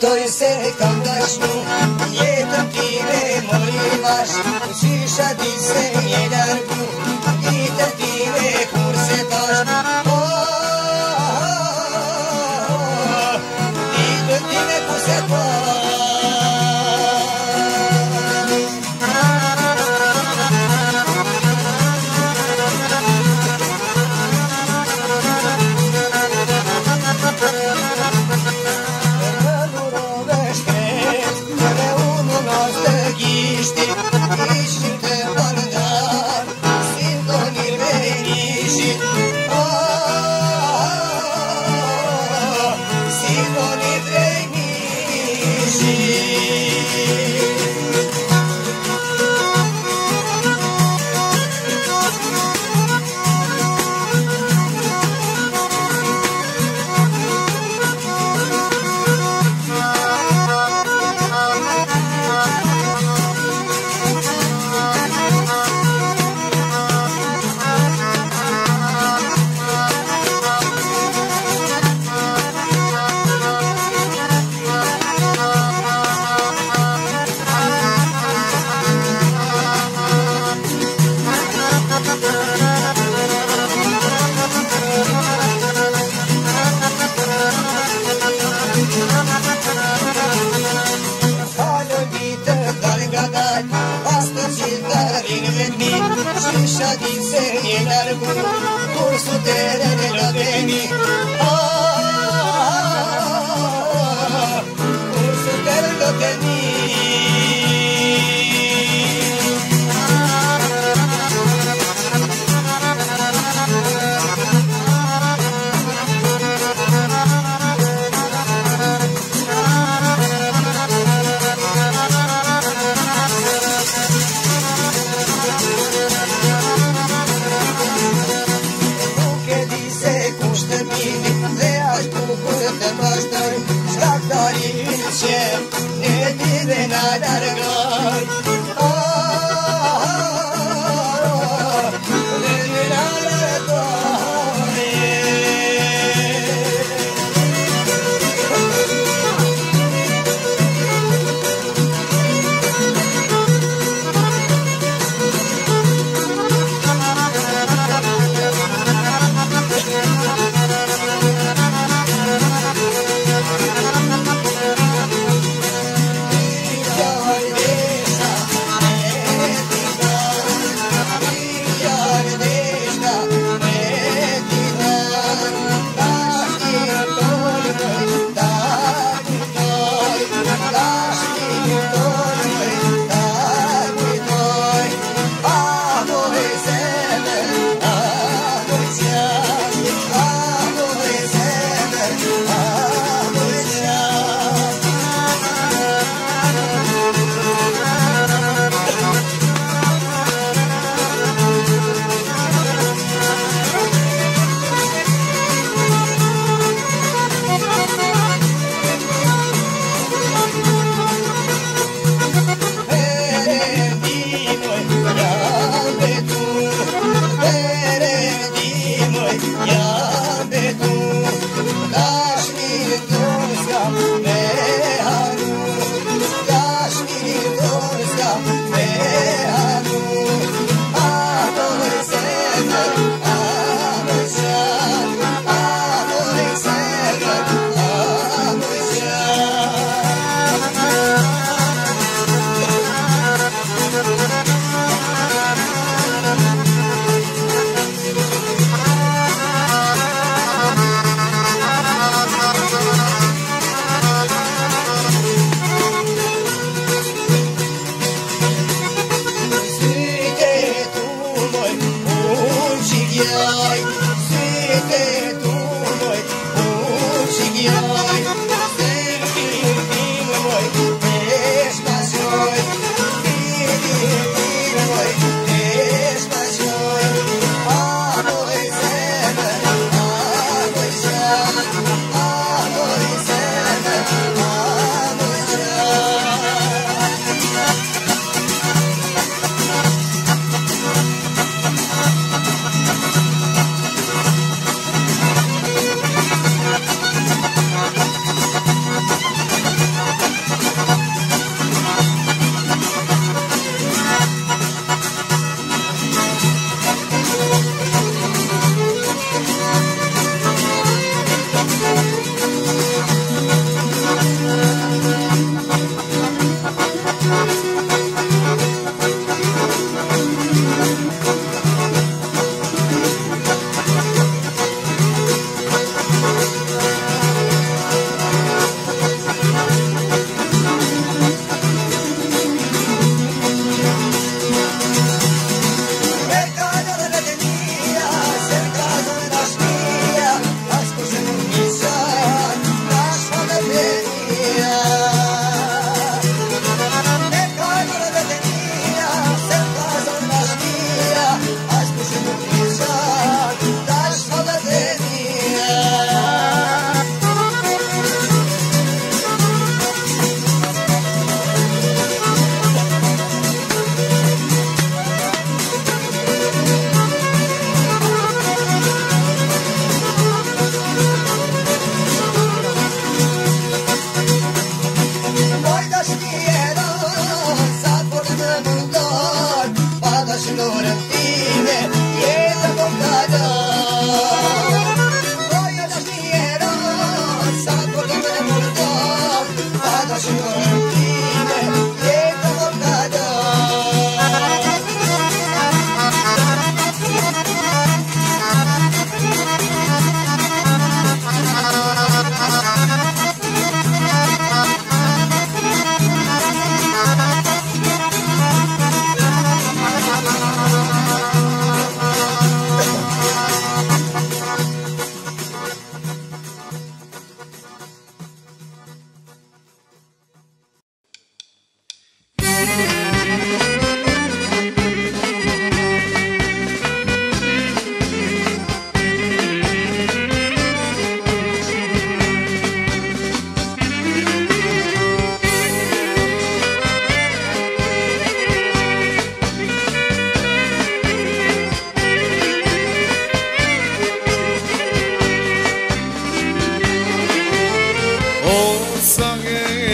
kujtoj se e kam dashnu Jetën ti dhe mori vash Në qisha ti se një darbi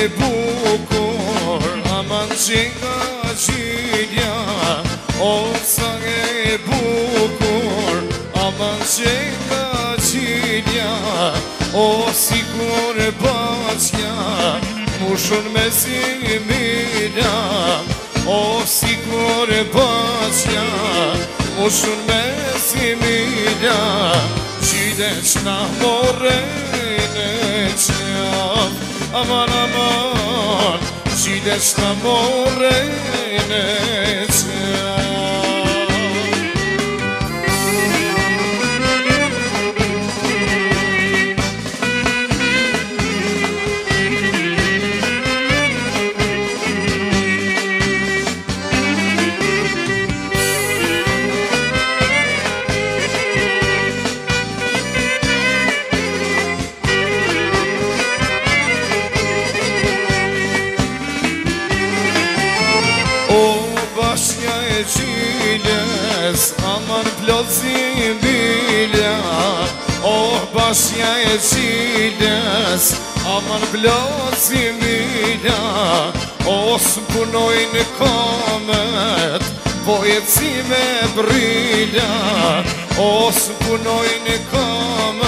bukur Aman që nga gjithja O sa nge bukur Aman që nga gjithja O si kur bachja Mu shumë me si mira O si kur që na morene qafë aman aman si d'esta morena sì das a mano blo cin miglia oscuno noi ne com' poi ci ve briglia oscuno noi ne com'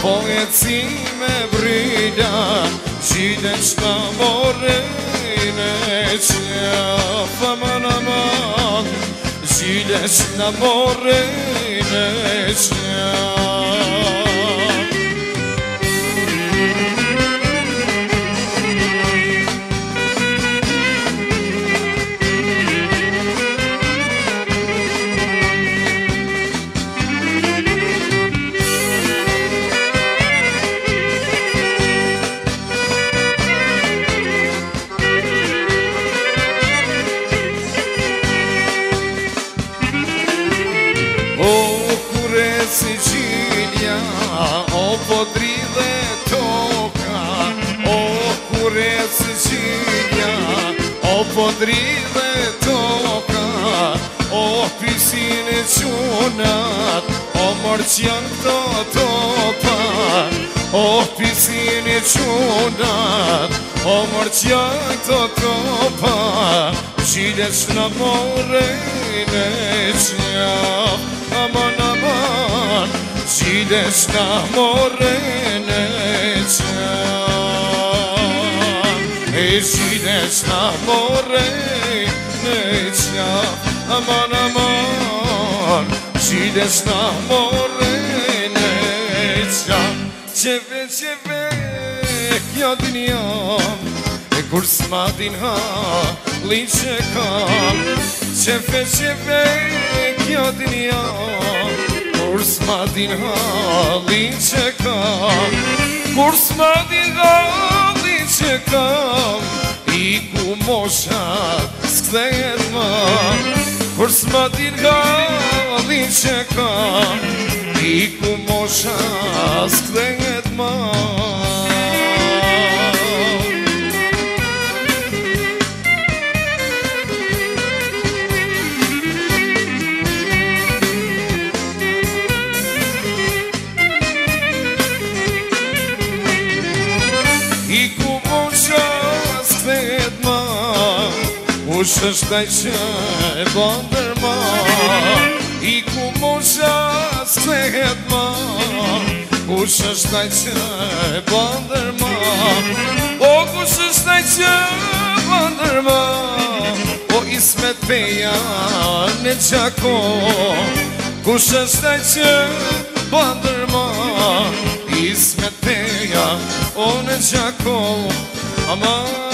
poi ci ve bri da c'è da sca morre ne sia fa manam sì da όπι είναι τσούνα ομορτιά το κόπα ψήλες να μωρένες αμάν αμάν ψήλες να μωρένες ψήλες να μωρένες αμάν αμάν ψήλες να μωρένες qeve qeve kjo dinja E kur s'ma din ha liqe kam Qeve qeve kjo dinja Kur s'ma din ha kam ku mosha s'kthejet më Për s'ma din nga di që ka I ku mosha s'kthejet më moshë shtaj që e bëndër ma I ku moshë shtëhet ma Moshë shtaj që e bëndër ma O ku shë shtaj që e bëndër ma O ismet beja në gjako Ku shë shtaj që e bëndër ma Ismet beja o në gjako Amar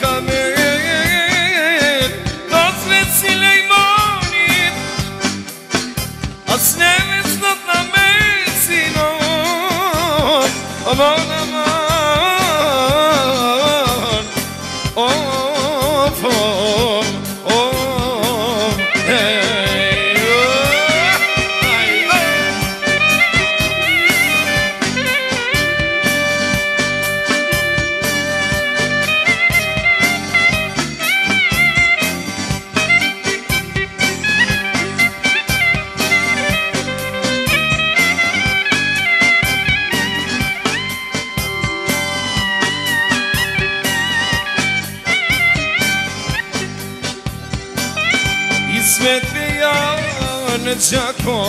gjako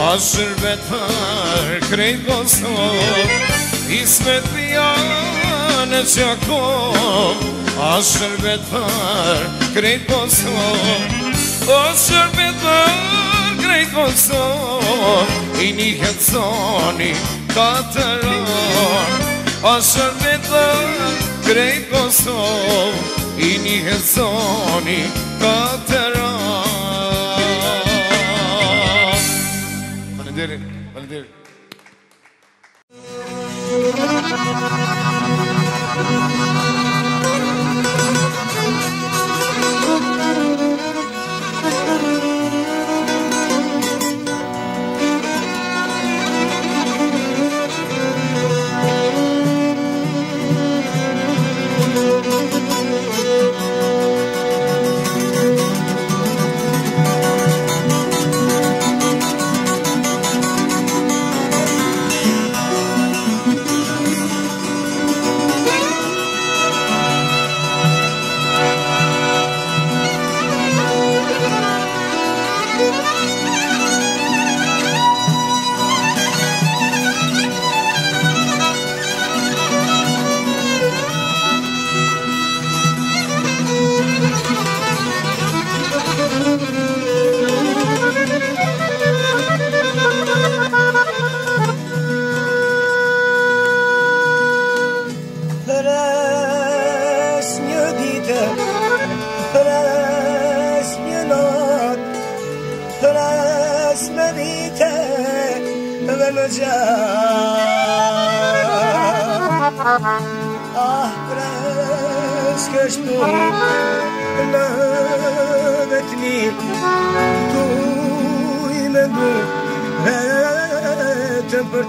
A shërbet për krejt bosto Isme të janë gjako A shërbet për krejt bosto A shërbet për krejt bosto I një jetë zoni të të ron A shërbet për krejt bosto I një jetë zoni të të ron Halleder. Thank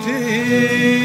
Party.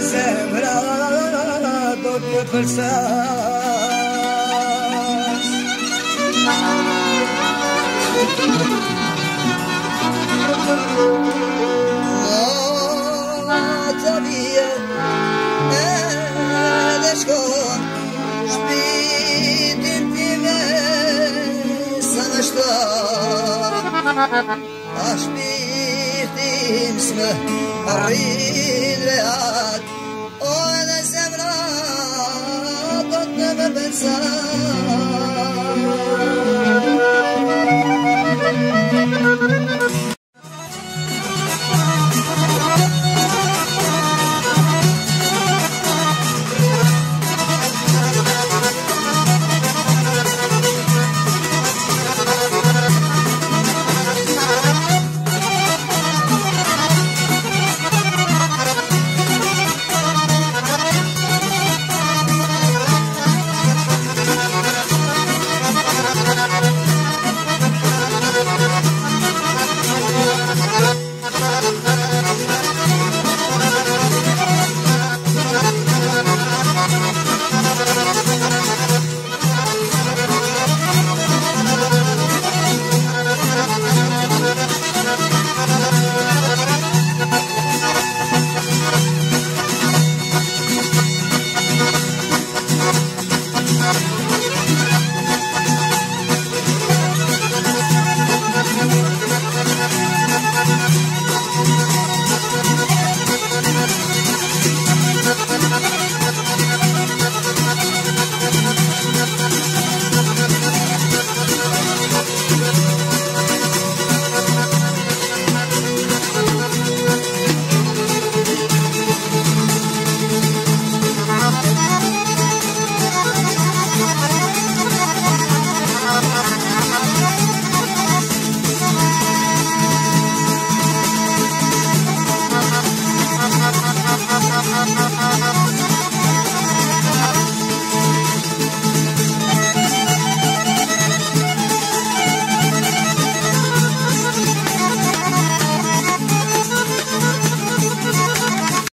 zemra do tvoje e, prsa. A špitim sve, a ridre, a ridre, pensar